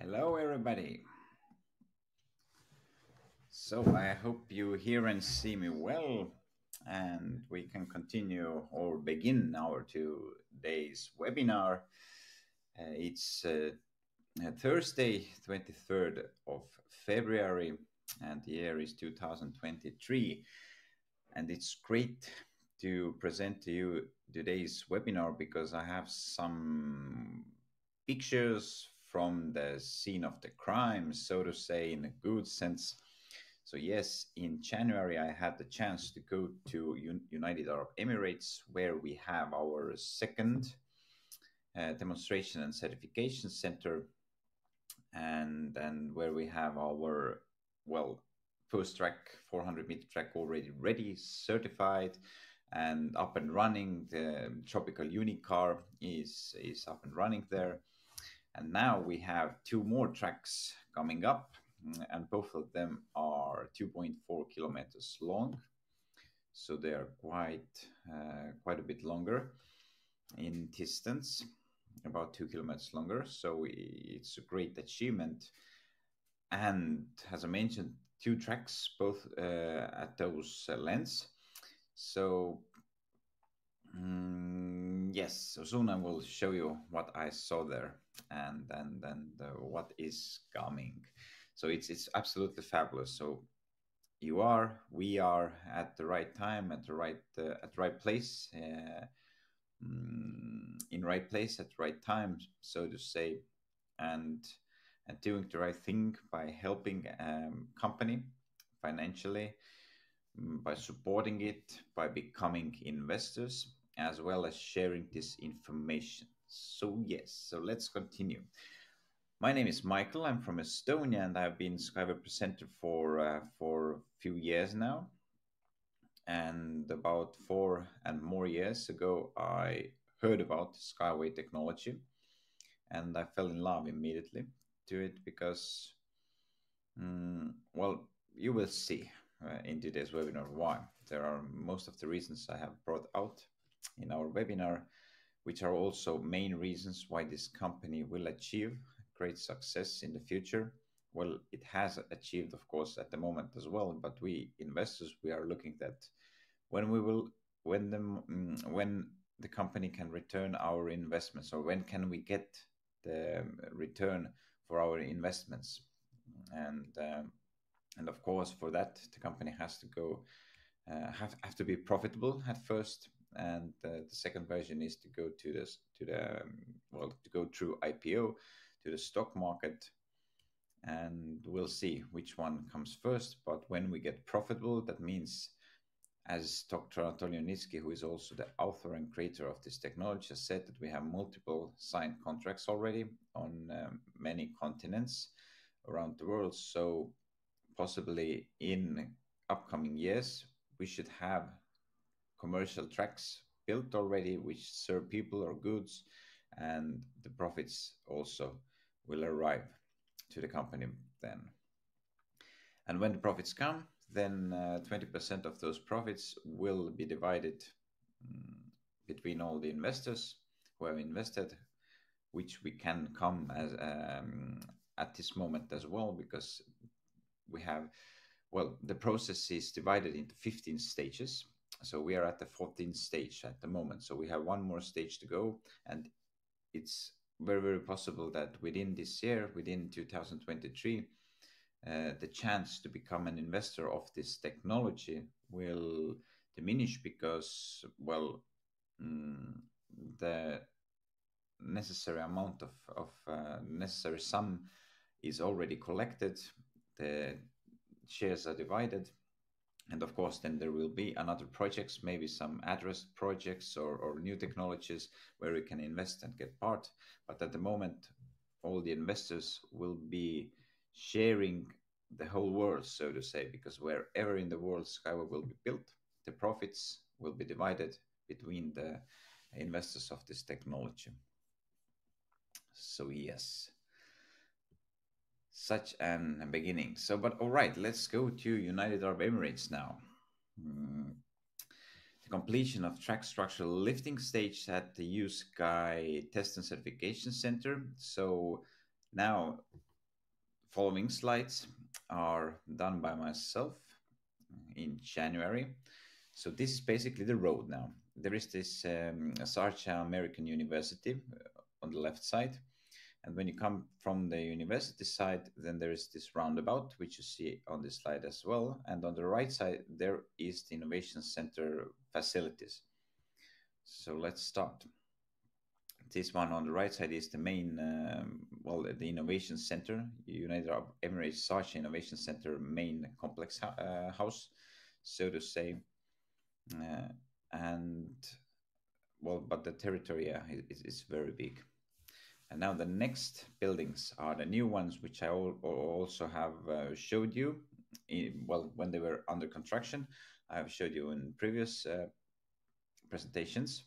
Hello, everybody. So I hope you hear and see me well, and we can continue or begin our today's webinar. Uh, it's uh, Thursday, 23rd of February, and the year is 2023. And it's great to present to you today's webinar because I have some pictures from the scene of the crime, so to say, in a good sense. So yes, in January I had the chance to go to Un United Arab Emirates, where we have our second uh, demonstration and certification center, and and where we have our well post track 400 meter track already ready, certified, and up and running. The Tropical Unicar is is up and running there and now we have two more tracks coming up, and both of them are 2.4 kilometers long. So they are quite, uh, quite a bit longer in distance, about two kilometers longer. So it's a great achievement. And as I mentioned, two tracks, both uh, at those uh, lengths. So Mm, yes, so soon I will show you what I saw there and and and uh, what is coming. So it's it's absolutely fabulous. So you are, we are at the right time, at the right uh, at the right place, uh, mm, in right place at the right time, so to say, and and doing the right thing by helping um, company financially, mm, by supporting it, by becoming investors as well as sharing this information. So yes, so let's continue. My name is Mihkel. I'm from Estonia, and I've been Skyway presenter for uh, for a few years now. And about four and more years ago, I heard about Skyway technology, and I fell in love immediately to it because, um, well, you will see uh, in today's webinar why. There are most of the reasons I have brought out in our webinar, which are also main reasons why this company will achieve great success in the future. Well, it has achieved, of course, at the moment as well, but we investors, we are looking at when we will, when the, mm, when the company can return our investments or when can we get the return for our investments. And, um, and of course, for that, the company has to go, uh, have, have to be profitable at first and uh, the second version is to go to this to the um, well to go through IPO to the stock market and we'll see which one comes first but when we get profitable that means as Dr. Anatoli Yunitsky, who is also the author and creator of this technology, has said that we have multiple signed contracts already on um, many continents around the world. So possibly in upcoming years, we should have commercial tracks built already which serve people or goods and the profits also will arrive to the company then. And when the profits come then uh, 20% of those profits will be divided um, between all the investors who have invested which we can come as um, at this moment as well because we have well the process is divided into 15 stages so we are at the 14th stage at the moment. So we have one more stage to go, and it's very very possible that within this year, within 2023, uh, the chance to become an investor of this technology will diminish because well mm, the necessary amount of, of uh, necessary sum is already collected the shares are divided and of course then there will be another projects maybe some address projects or, or new technologies where we can invest and get part. But at the moment all the investors will be sharing the whole world so to say because wherever in the world skyway will be built the profits will be divided between the investors of this technology. So yes such an beginning. So, but all right, let's go to United Arab Emirates now. Mm. The completion of track structural lifting stage at the USky Test and Certification Center. So now following slides are done by myself in January. So this is basically the road now. There is this um, Sharjah American University uh, on the left side. And when you come from the university side, then there is this roundabout, which you see on this slide as well. And on the right side, there is the Innovation Center facilities. So let's start. This one on the right side is the main, um, well, the Innovation Center, United Arab Emirates Sharjah Innovation Center main complex uh, house, so to say. Uh, and well, but the territory yeah, is, is very big. And now the next buildings are the new ones, which I also have uh, showed you. Well, when they were under construction, I have showed you in previous uh, presentations.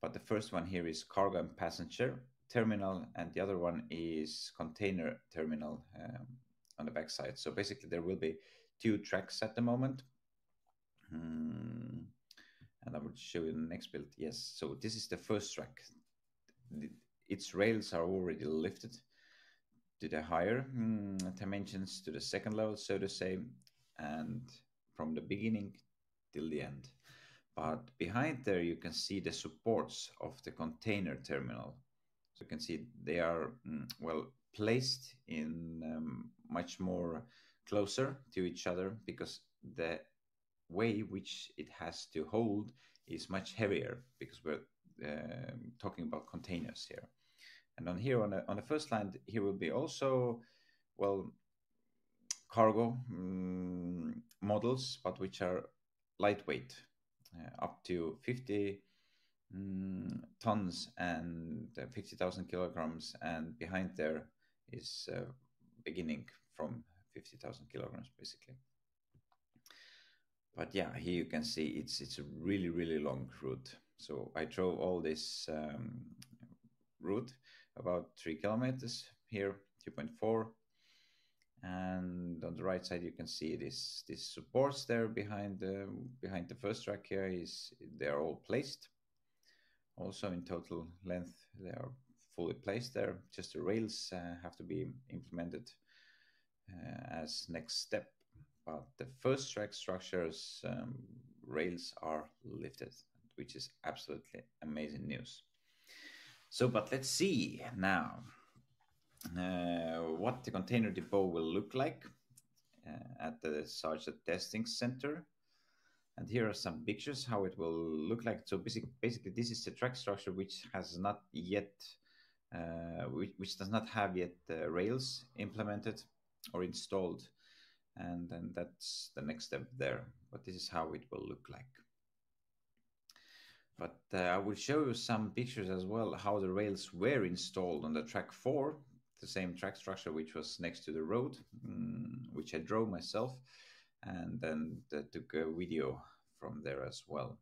But the first one here is cargo and passenger terminal, and the other one is container terminal um, on the backside. So basically, there will be two tracks at the moment. Hmm. And I will show you the next build. Yes, so this is the first track. Its rails are already lifted to the higher mm, dimensions to the second level, so to say, and from the beginning till the end. But behind there, you can see the supports of the container terminal. So you can see they are, mm, well, placed in um, much more closer to each other because the way which it has to hold is much heavier because we're uh, talking about containers here. And on here, on the, on the first line, here will be also, well, cargo um, models, but which are lightweight, uh, up to 50 um, tons and uh, 50,000 kilograms. And behind there is uh, beginning from 50,000 kilograms, basically. But yeah, here you can see it's it's a really really long route. So I drove all this um, route about three kilometers here, 2.4. And on the right side, you can see this this supports there behind the behind the first track here is they're all placed. Also in total length, they are fully placed there. Just the rails uh, have to be implemented uh, as next step. But the first track structures um, rails are lifted, which is absolutely amazing news. So, but let's see now uh, what the container depot will look like uh, at the Sharjah Testing Center. And here are some pictures how it will look like. So basically, basically this is the track structure which has not yet, uh, which, which, does not have yet uh, rails implemented or installed. And then that's the next step there. But this is how it will look like. But uh, I will show you some pictures as well how the rails were installed on the track 4, the same track structure which was next to the road, um, which I drove myself, and then uh, took a video from there as well.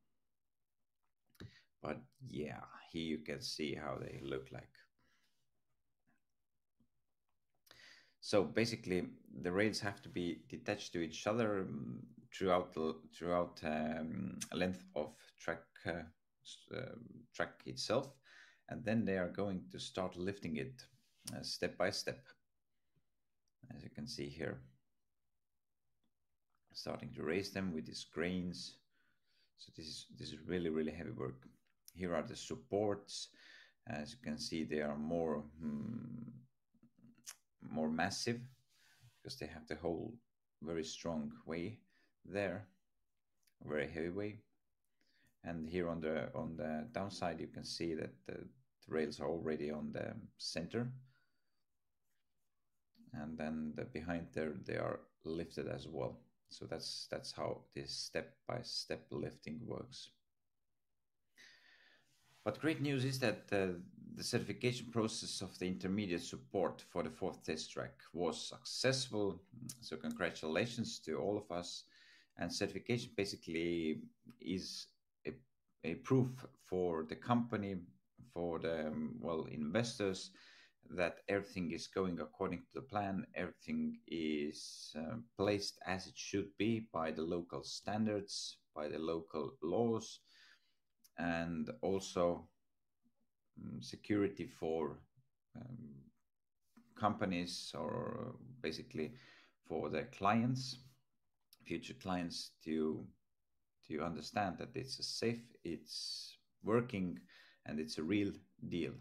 But yeah, here you can see how they look like. So basically, the rails have to be detached to each other um, throughout the throughout um, length of track uh, track itself, and then they are going to start lifting it uh, step by step, as you can see here. Starting to raise them with these cranes. So this is this is really really heavy work. Here are the supports. As you can see, they are more hmm, more massive because they have the whole very strong way there, very heavy way. And here on the on the downside, you can see that the, the rails are already on the center. And then the behind there, they are lifted as well. So that's that's how this step-by-step lifting works. But great news is that uh, the certification process of the intermediate support for the fourth test track was successful. So congratulations to all of us. And certification basically is a proof for the company, for the um, well investors, that everything is going according to the plan, everything is uh, placed as it should be by the local standards, by the local laws, and also um, security for um, companies or basically for the clients, future clients to to understand that it's a safe, it's working, and it's a real deal.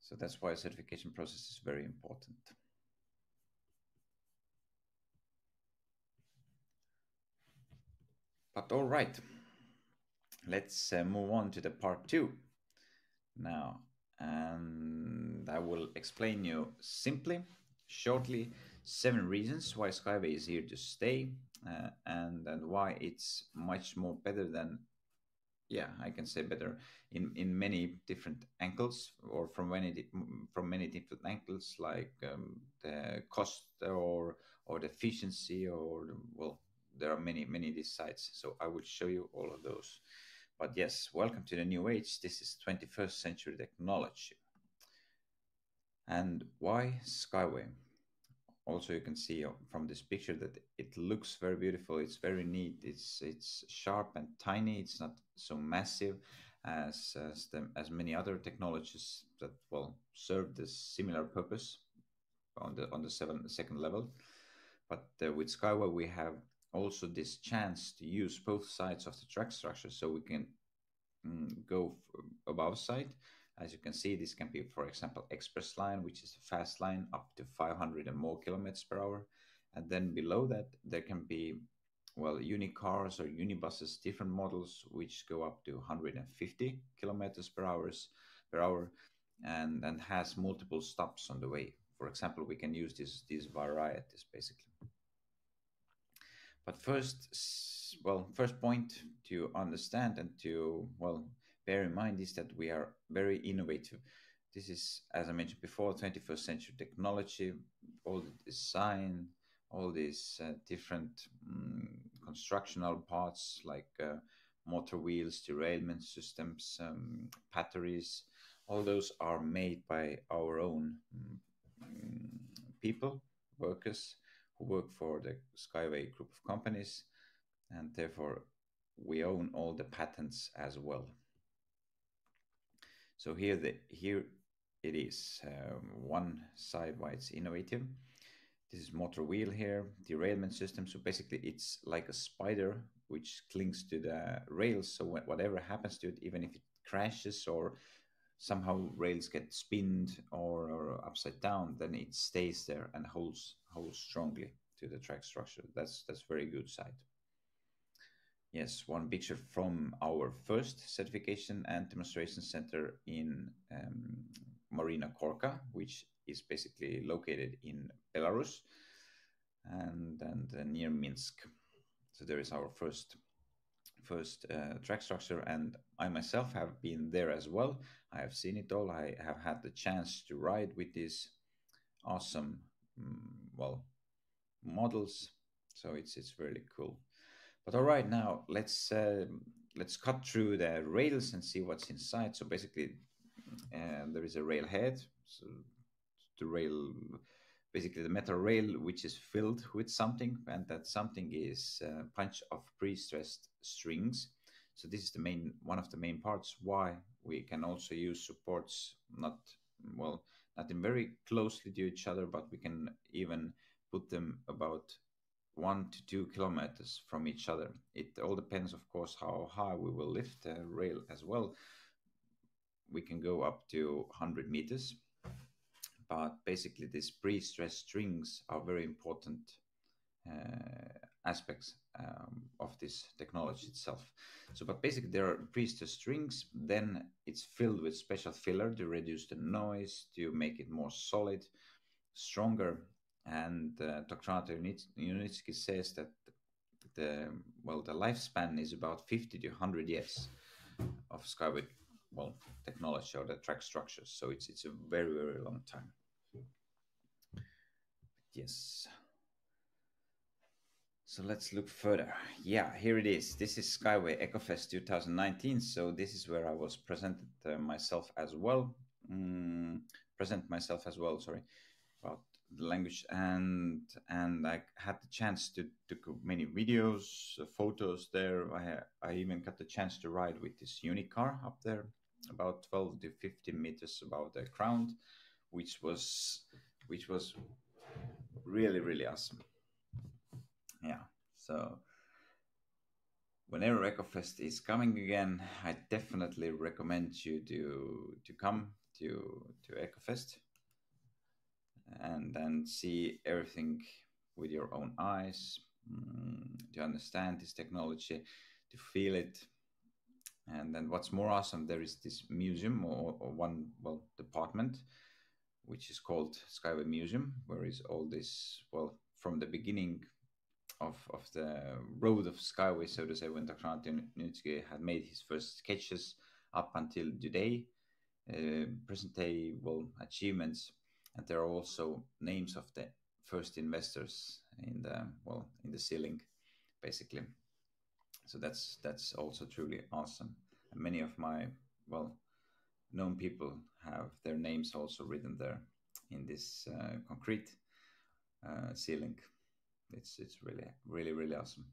So that's why certification process is very important. But all right, let's uh, move on to the part two now. And I will explain you simply, shortly, seven reasons why Skyway is here to stay uh, and, and why it's much more better than yeah i can say better in in many different angles or from many from many different angles like um, the cost or or the efficiency or well there are many many these sites. So i will show you all of those. But yes welcome to the new age. This is 21st century technology. And why skyway also you can see from this picture that it looks very beautiful. It's very neat. It's it's sharp and tiny. It's not so massive as as, the, as many other technologies that will serve this similar purpose on the on the seven, second level. But uh, with skyway we have also this chance to use both sides of the track structure. So we can mm, go above side as you can see, this can be, for example, express line, which is a fast line up to 500 and more kilometers per hour. And then below that, there can be, well, unicars or unibuses, different models, which go up to 150 kilometers per hours per hour and, and has multiple stops on the way. For example, we can use this, these varieties basically. But first, well, first point to understand and to, well, bear in mind is that we are very innovative. This is, as I mentioned before, 21st century technology, all the design, all these uh, different um, constructional parts like uh, motor wheels, derailment systems, um, batteries, all those are made by our own um, people, workers who work for the Skyway group of companies, and therefore we own all the patents as well. So here, the, here it is, um, one side why it's innovative. This is motor wheel here, derailment system. So basically it's like a spider which clings to the rails. So whatever happens to it, even if it crashes or somehow rails get spinned or, or upside down, then it stays there and holds holds strongly to the track structure. That's that's very good side. Yes, one picture from our first certification and demonstration center in um, Maryina Gorka, which is basically located in Belarus and, and uh, near Minsk. So there is our first first uh, track structure, and I myself have been there as well. I have seen it all. I have had the chance to ride with these awesome, um, well, models. So it's it's really cool. But all right, now let's uh, let's cut through the rails and see what's inside. So basically, uh, there is a rail head. So the rail, basically the metal rail, which is filled with something, and that something is a bunch of pre-stressed strings. So this is the main one of the main parts why we can also use supports not well not in very closely to each other, but we can even put them about one to two kilometers from each other. It all depends, of course, how high we will lift the rail as well. We can go up to 100 meters, but basically, these pre-stressed strings are very important uh, aspects um, of this technology itself. So, but basically, there are pre-stressed strings. Then it's filled with special filler to reduce the noise, to make it more solid, stronger, and uh, Dr. Yunitsky says that the well the lifespan is about 50 to 100 years of skyway well technology or the track structures. So it's it's a very very long time. Yes. So let's look further. Yeah, here it is. This is Skyway EcoFest 2019. So this is where I was presented uh, myself as well. Mm, present myself as well. Sorry, about the language and and I had the chance to to many videos, uh, photos there. I I even got the chance to ride with this unicar up there, about 12 to 15 meters above the ground, which was which was really really awesome. Yeah, so whenever EcoFest is coming again, I definitely recommend you to to come to to EcoFest and then see everything with your own eyes, mm, to understand this technology, to feel it. And then what's more awesome, there is this museum or, or one well department, which is called Skyway Museum, where is all this well from the beginning of, of the road of Skyway, so to say, when Dr. Antti had made his first sketches up until today, uh, present day well achievements, and there are also names of the first investors in the well in the ceiling, basically. So that's that's also truly awesome. And many of my well known people have their names also written there in this uh, concrete uh, ceiling it's it's really really really awesome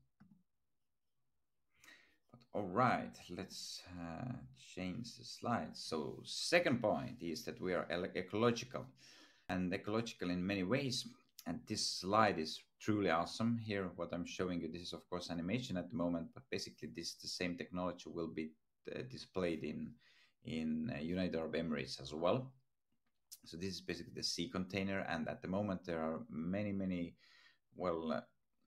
but all right let's uh, change the slide so second point is that we are ecological and ecological in many ways. And this slide is truly awesome. Here what i'm showing you this is of course animation at the moment but basically this the same technology will be uh, displayed in in uh, united arab emirates as well. So this is basically the sea container and at the moment there are many many well,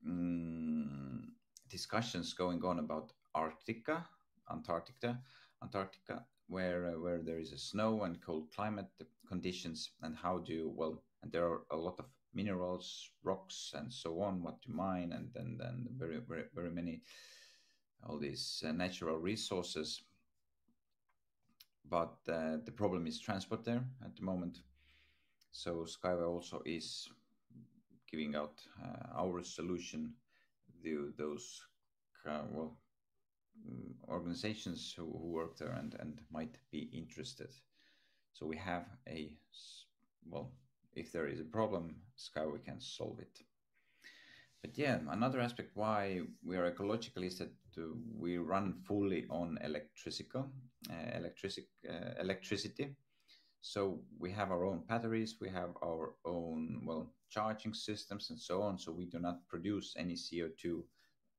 mm, discussions going on about Arctica, Antarctica, Antarctica, where uh, where there is a snow and cold climate conditions, and how do you, well, and there are a lot of minerals, rocks, and so on, what to mine, and then then very very very many all these uh, natural resources. But uh, the problem is transport there at the moment. So Skyway also is giving out uh, our solution to those uh, well organizations who, who work there and, and might be interested. So we have a well, if there is a problem, Skyway can solve it. But yeah, another aspect why we are ecological is that uh, we run fully on electrical, uh, electric, uh, electricity. So we have our own batteries, we have our own well charging systems and so on. So we do not produce any CO2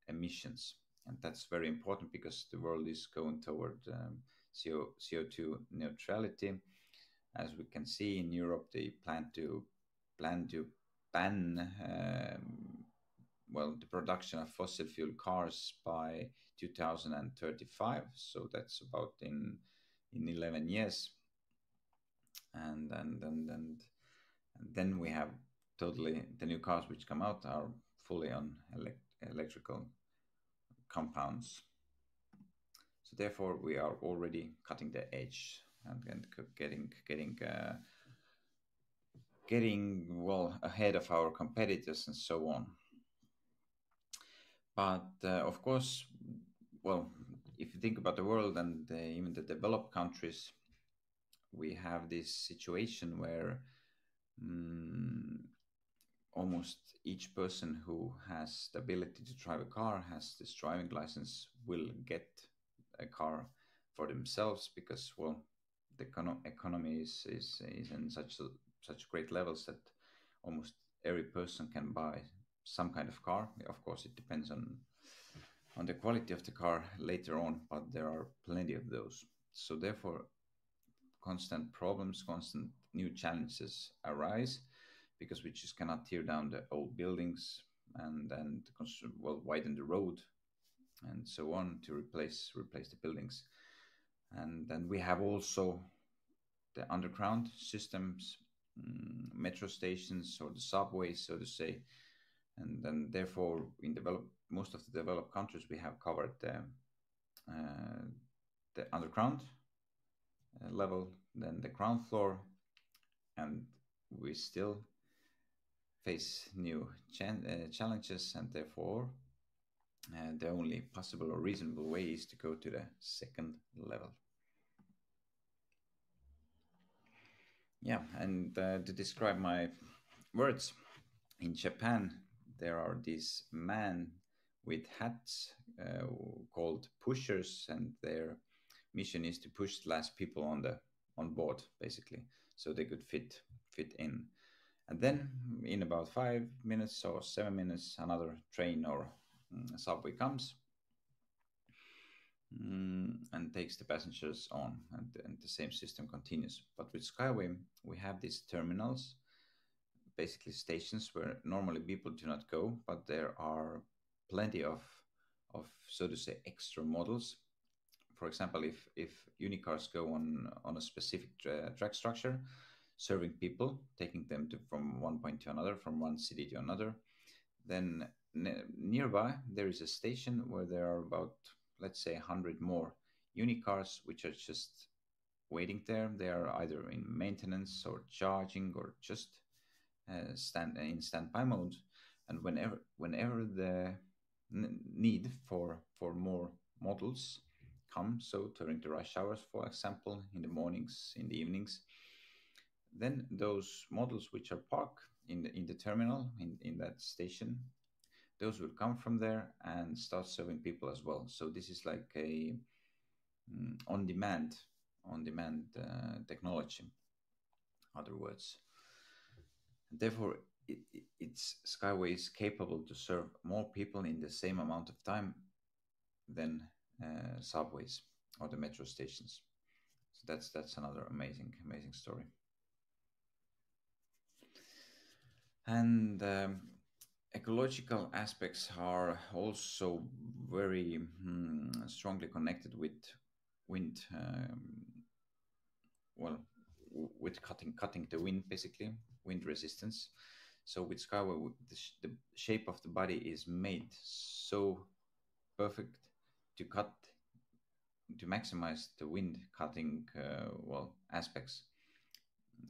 emissions. And that's very important because the world is going toward um, CO, CO2 neutrality. As we can see in Europe, they plan to plan to ban um, well the production of fossil fuel cars by 2035. So that's about in in 11 years. And and and and, and then we have totally the new cars which come out are fully on elect electrical compounds. So therefore, we are already cutting the edge and, and getting getting uh, getting well ahead of our competitors and so on. But uh, of course, well, if you think about the world and uh, even the developed countries, we have this situation where um, almost each person who has the ability to drive a car has this driving license will get a car for themselves because well the econo- economy is, is, is in such a, such great levels that almost every person can buy some kind of car. Of course it depends on on the quality of the car later on but there are plenty of those. So therefore constant problems constant new challenges arise because we just cannot tear down the old buildings and and well widen the road and so on to replace replace the buildings. And then we have also the underground systems um, metro stations or the subways so to say. And then therefore in develop most of the developed countries we have covered the uh, the underground uh, level then the ground floor and we still face new uh, challenges and therefore uh, the only possible or reasonable way is to go to the second level. Yeah, and uh, to describe my words, in Japan there are these men with hats uh, called pushers, and their mission is to push the last people on the on board, basically, so they could fit fit in. And then in about five minutes or seven minutes, another train or mm, subway comes mm, and takes the passengers on, and, and the same system continues. But with Skyway, we have these terminals, basically stations where normally people do not go, but there are plenty of, of so to say, extra models. For example, if if unicars go on on a specific tra- track structure, serving people, taking them to, from one point to another, from one city to another, then ne- nearby there is a station where there are about let's say 100 more unicars which are just waiting there. They are either in maintenance or charging or just uh, stand in standby mode. And whenever whenever the need for for more models come so during the rush hours for example in the mornings in the evenings then those models which are parked in the, in the terminal in, in that station those will come from there and start serving people as well. So this is like a mm, on demand, on demand uh, technology. Other words, therefore, it, it, it's Skyway is capable to serve more people in the same amount of time than uh, subways or the metro stations. So that's that's another amazing amazing story. And um, ecological aspects are also very hmm, strongly connected with wind um, well with cutting cutting the wind basically wind resistance. So with skyway the, sh- the shape of the body is made so perfect to cut to maximize the wind cutting uh, well aspects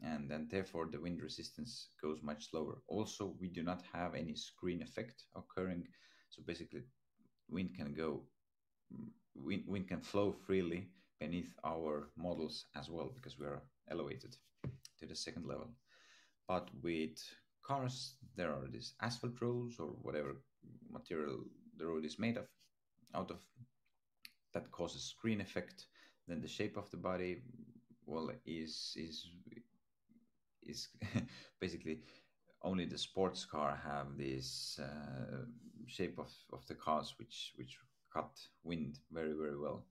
and then therefore the wind resistance goes much lower. Also, we do not have any screen effect occurring, so basically, wind can go, mm, wind, wind can flow freely beneath our models as well because we are elevated to the second level. But with cars, there are these asphalt roads or whatever material the road is made of, out of, that causes screen effect. Then the shape of the body, well, is is is basically only the sports car have this uh, shape of, of the cars which which cut wind very very well.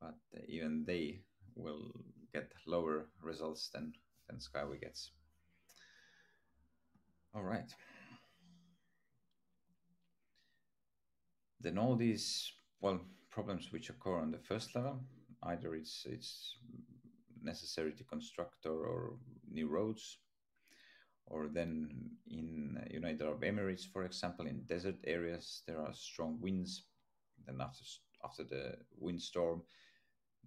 But even they will get lower results than than skyway gets. All right. Then all these well problems which occur on the first level either it's it's necessary to construct or, or new roads. Or then in United Arab Emirates, for example, in desert areas, there are strong winds. Then after after the windstorm,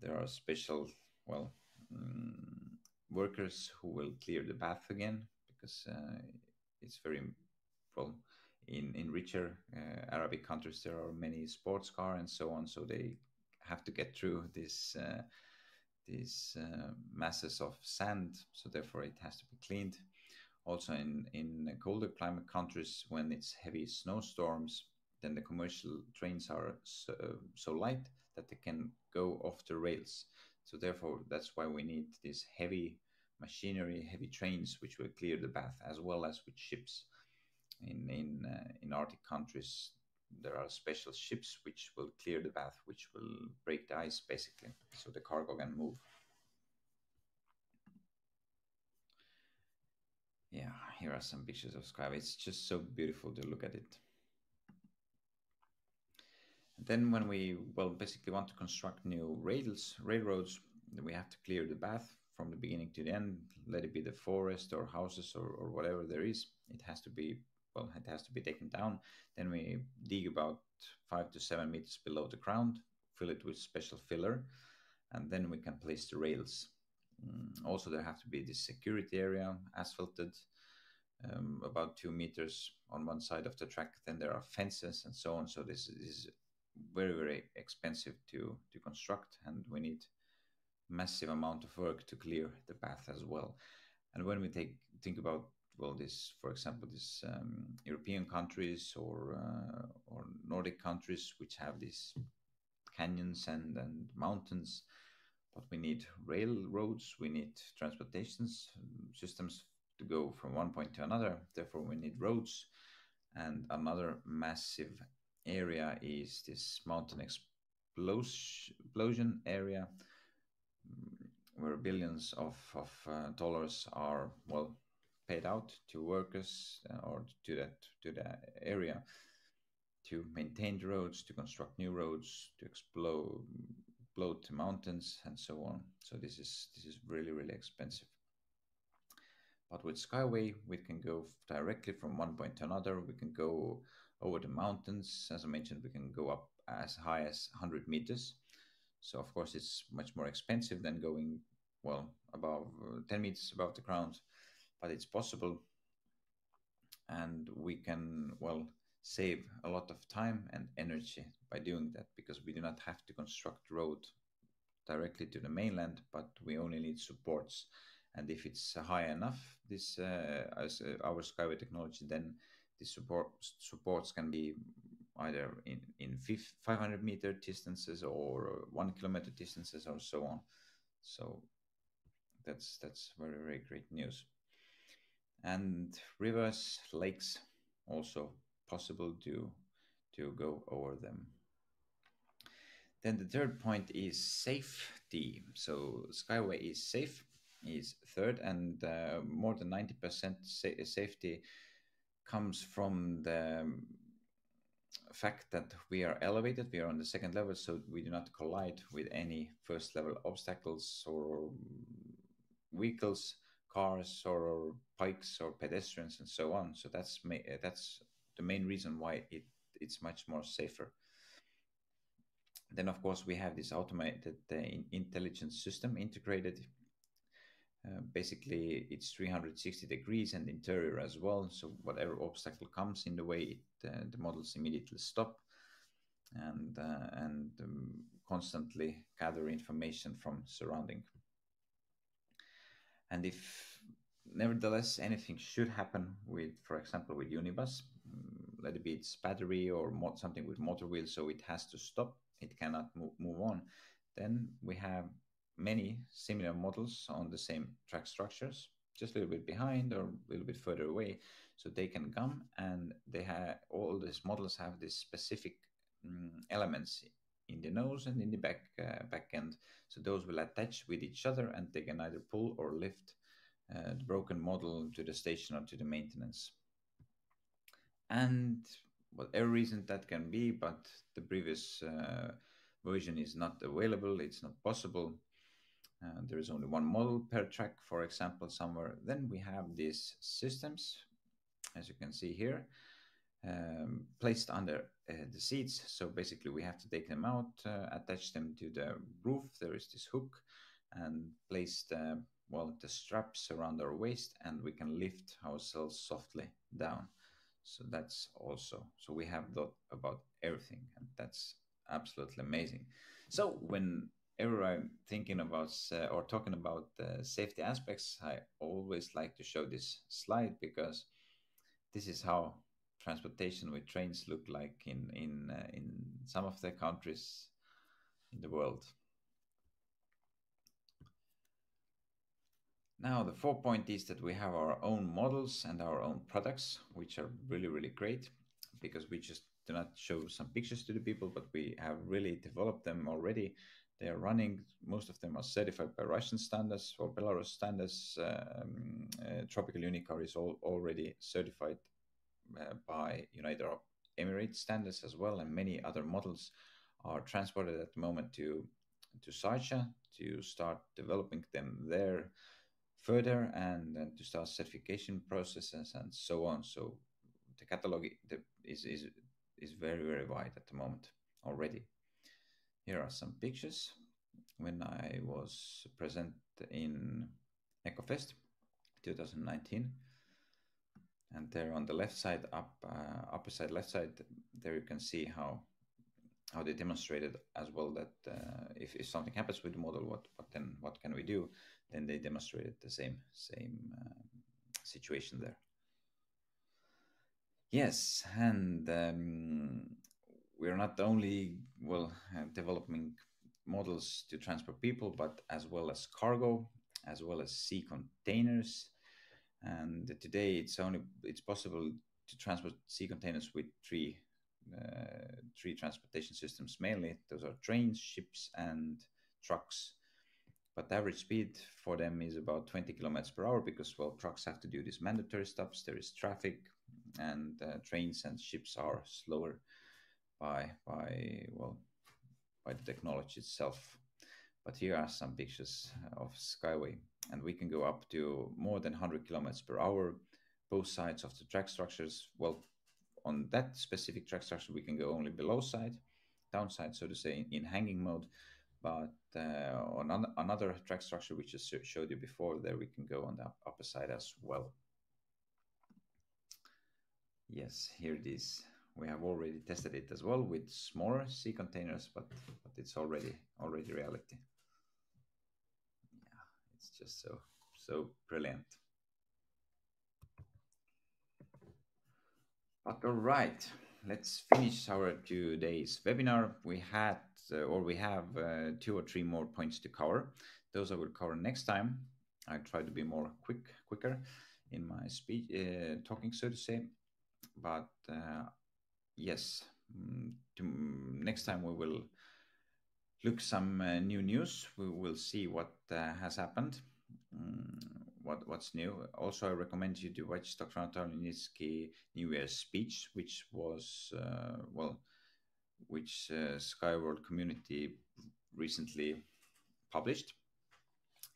there are special well um, workers who will clear the path again because uh, it's very well in in richer uh, Arabic countries there are many sports car and so on, so they have to get through this uh, these uh, masses of sand, so therefore it has to be cleaned. Also, in, in colder climate countries, when it's heavy snowstorms, then the commercial trains are so, so light that they can go off the rails. So therefore, that's why we need these heavy machinery, heavy trains, which will clear the path, as well as with ships. In in uh, in Arctic countries, there are special ships which will clear the path, which will break the ice basically, so the cargo can move. Yeah, here are some pictures of Skyway. It's just so beautiful to look at it. then when we, well, basically want to construct new rails, railroads, we have to clear the path from the beginning to the end, let it be the forest or houses or, or whatever there is. It has to be well, it has to be taken down. Then we dig about five to seven meters below the ground, fill it with special filler, and then we can place the rails. Mm, also, there have to be this security area asphalted um, about two meters on one side of the track. Then there are fences and so on. So this, this is very very expensive to to construct, and we need massive amount of work to clear the path as well. And when we take think about well, this, for example, these um, European countries or uh, or Nordic countries which have these canyons and and mountains, but we need railroads, we need transportation systems to go from one point to another. Therefore, we need roads. And another massive area is this mountain explosion area, mm, where billions of, of uh, dollars are well paid out to workers uh, or to that to the area to maintain the roads, to construct new roads, to explode, explode the mountains, and so on. So this is this is really really expensive. But with Skyway, we can go directly from one point to another. We can go over the mountains. As I mentioned, we can go up as high as 100 meters. So of course, it's much more expensive than going well above uh, 10 meters above the ground, but it's possible. And we can well save a lot of time and energy by doing that because we do not have to construct road directly to the mainland, but we only need supports. And if it's high enough, this uh, as uh, our Skyway technology, then the support supports can be either in in 500 meter distances or one kilometer distances or so on. So that's that's very very great news. And rivers, lakes, also possible to to go over them. Then the third point is safety. So Skyway is safe, is third, and uh, more than 90% sa- safety comes from the fact that we are elevated, we are on the second level, so we do not collide with any first level obstacles or vehicles, cars or bikes or pedestrians and so on. So that's that's the main reason why it it's much more safer. Then of course we have this automated uh, intelligence system integrated. Uh, basically, it's 360 degrees and interior as well. So whatever obstacle comes in the way, it, uh, the models immediately stop and uh, and um, constantly gather information from surrounding. And if nevertheless anything should happen with, for example, with Unibus, let it be its battery or something with motor wheels, so it has to stop. It cannot move, move on. Then we have many similar models on the same track structures, just a little bit behind or a little bit further away, so they can come and they have all these models have these specific um, elements in the nose and in the back uh, back end. So those will attach with each other, and they can either pull or lift uh, the broken model to the station or to the maintenance and whatever reason that can be, but the previous uh, version is not available, it's not possible. Uh, there is only one model per track, for example, somewhere. Then we have these systems, as you can see here, um, placed under uh, the seats. So basically, we have to take them out, uh, attach them to the roof. There is this hook, and place the well the straps around our waist, and we can lift ourselves softly down. So that's also, so we have thought about everything, and that's absolutely amazing. So whenever I'm thinking about uh, or talking about uh, safety aspects, I always like to show this slide because this is how transportation with trains look like in in uh, in some of the countries in the world. Now, the fourth point is that we have our own models and our own products, which are really, really great because we just do not show some pictures to the people, but we have really developed them already. They are running, most of them are certified by Russian standards or Belarus standards. Um, uh, Tropical Unicar is all, already certified Uh, by United Arab Emirates standards as well, and many other models are transported at the moment to to Sharjah to start developing them there further and then to start certification processes and so on. So the catalog is, is, is very, very wide at the moment already. Here are some pictures when I was present in EcoFest 2019. And there on the left side, up uh, upper side, left side, there you can see how how they demonstrated as well that uh, if, if something happens with the model, what, what then what can we do? then they demonstrated the same same um, situation there. Yes, and um, we're not only well uh, developing models to transport people, but as well as cargo, as well as sea containers. And today it's only it's possible to transport sea containers with three uh, three transportation systems mainly. Those are trains, ships, and trucks. But the average speed for them is about 20 kilometers per hour because well trucks have to do these mandatory stops. There is traffic, and uh, trains and ships are slower by by well by the technology itself. But here are some pictures of Skyway, and we can go up to more than 100 kilometers per hour. Both sides of the track structures, well, on that specific track structure, we can go only below side, downside, so to say, in, in hanging mode. But uh, on another track structure, which I showed you before, there we can go on the upper side as well. Yes, here it is. We have already tested it as well with smaller sea containers, but, but it's already already reality. It's just so so brilliant. But all right, let's finish our today's webinar. We had uh, or we have uh, two or three more points to cover. Those I will cover next time. I try to be more quick, quicker in my speech, uh, talking, so to say. But uh, yes, mm, to, next time we will look some uh, new news. We will see what uh, has happened. Mm, what what's new. Also, I recommend you to watch Dr. Anatoli Yunitsky New Year's speech, which was uh, well, which uh, Skyworld community recently published.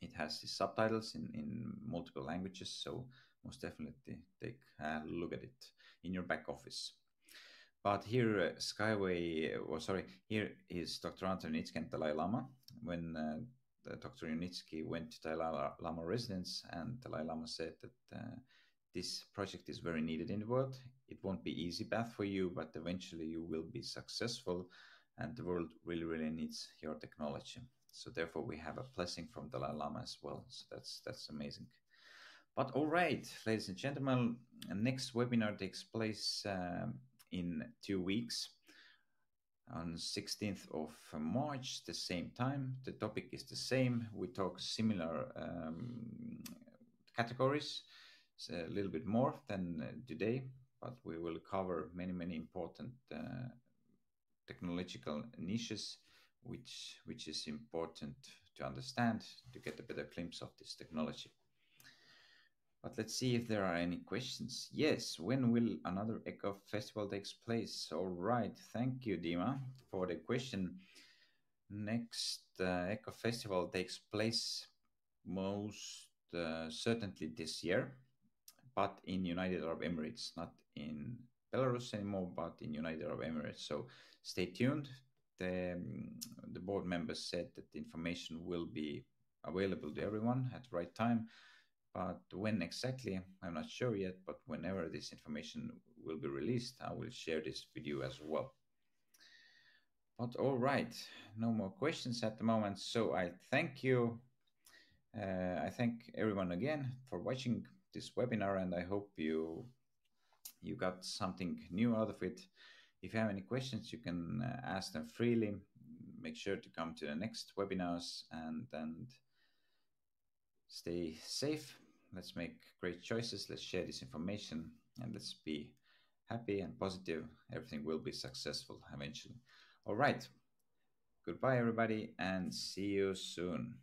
It has the subtitles in in multiple languages, so most definitely take a look at it in your back office. But here, uh, Skyway, well, sorry, here is Dr. Anatoli Yunitsky and Dalai Lama when uh, Dr. Yunitsky went to Dalai Lama residence, and Dalai Lama said that uh, this project is very needed in the world. It won't be easy path for you, but eventually you will be successful, and the world really, really needs your technology. So therefore, we have a blessing from Dalai Lama as well. So that's that's amazing. But all right, ladies and gentlemen, next webinar takes place um, in two weeks on 16th of March, the same time. The topic is the same. We talk similar um, categories, it's a little bit more than today, but we will cover many, many important uh, technological niches, which which is important to understand to get a better glimpse of this technology. But let's see if there are any questions. Yes, when will another Eco Festival takes place? All right, thank you, Dima, for the question. Next uh, Eco Festival takes place most uh, certainly this year, but in United Arab Emirates, not in Belarus anymore, but in United Arab Emirates. So stay tuned. The, um, the board members said that the information will be available to everyone at the right time. But when exactly, I'm not sure yet, but whenever this information will be released, I will share this you as well. But all right, no more questions at the moment. So I thank you. Uh, I thank everyone again for watching this webinar, and I hope you you got something new out of it. If you have any questions, you can uh, ask them freely. Make sure to come to the next webinars and and stay safe. Let's make great choices. Let's share this information and let's be happy and positive. Everything will be successful eventually. All right. Goodbye, everybody, and see you soon.